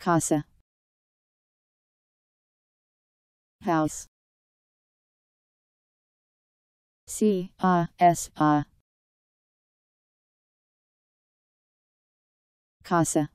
casa. House. C A S A. Casa.